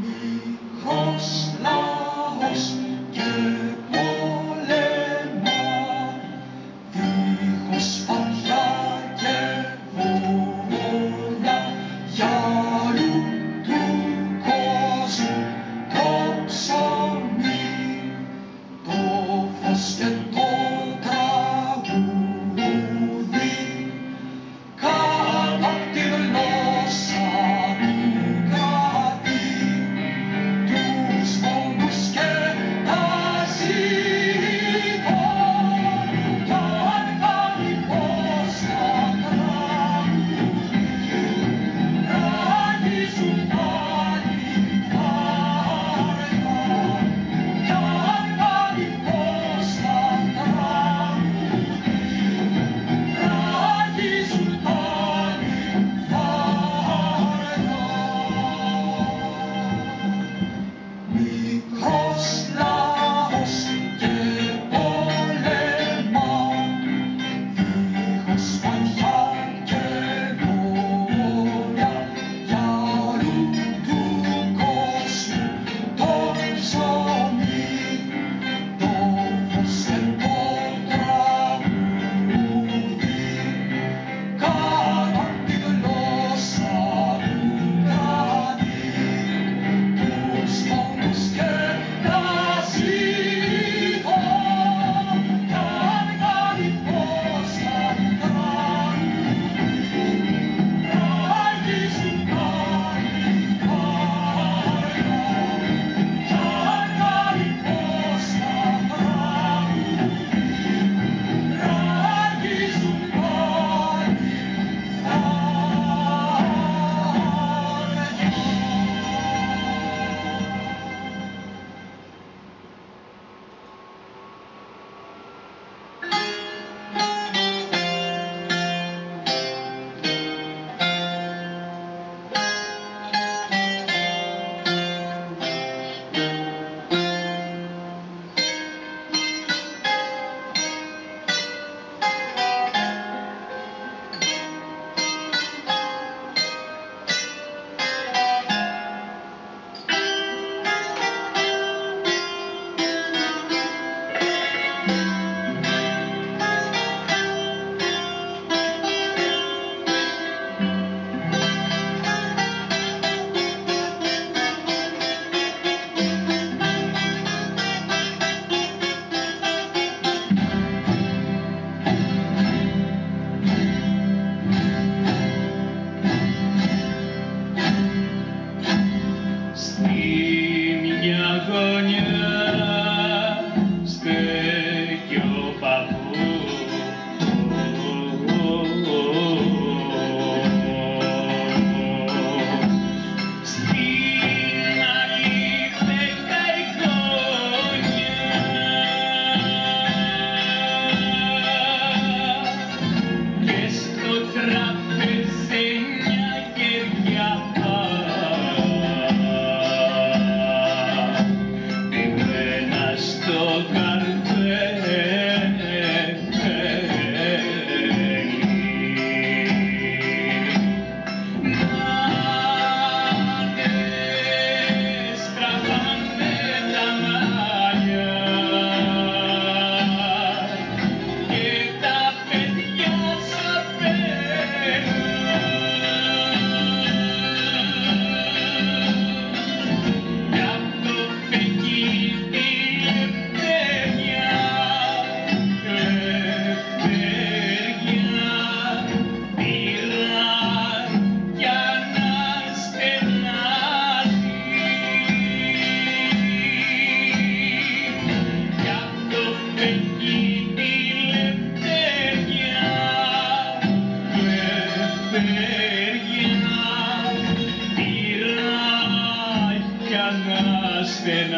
Μήχος, λαός και πολεμά, δίχως φαγιά και για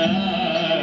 Ah.